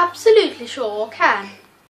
Absolutely sure, can.